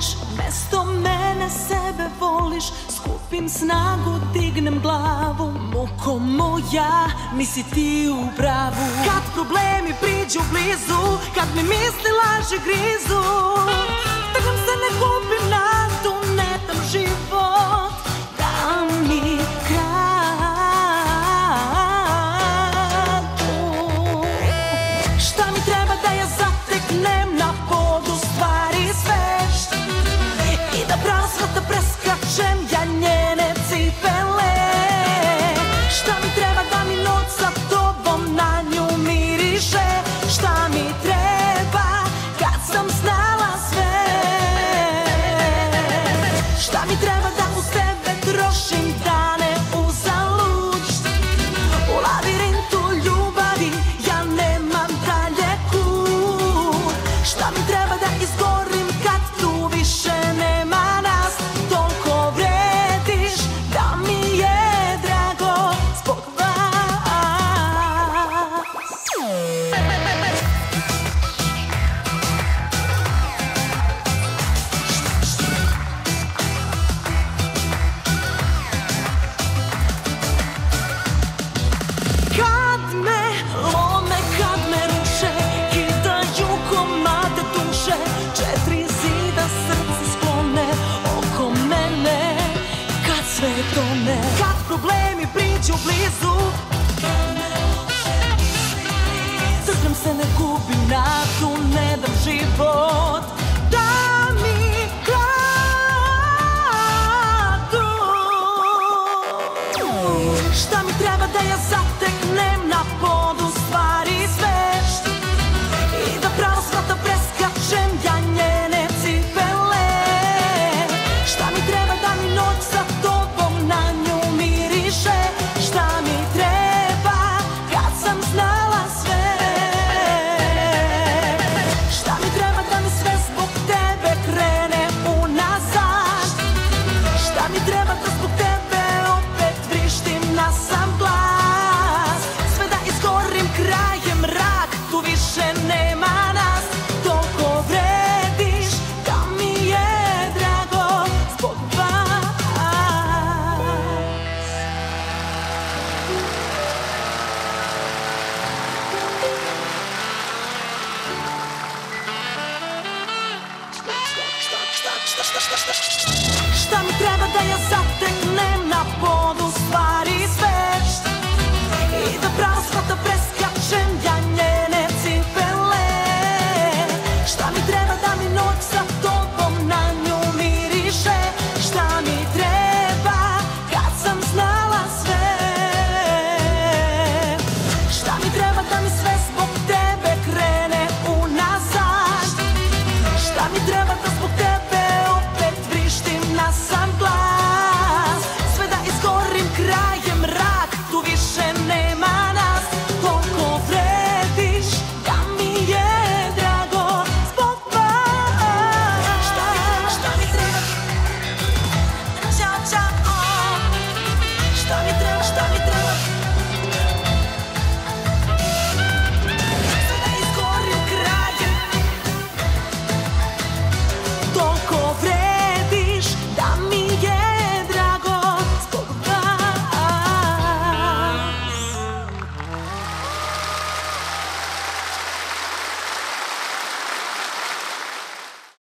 voliš, mesto mene sebe voliš, skupim snagu, dignem glavu, moko moja, nisi ti u pravu. Kad problemi priđu blizu, kad mi misli laže grizu, tako se ne gubi. Priđu blizu. Crknem se, ne gubim nadu Ne dam život. Da mi kladu Šta mi treba da ja podu Що ми треба да я за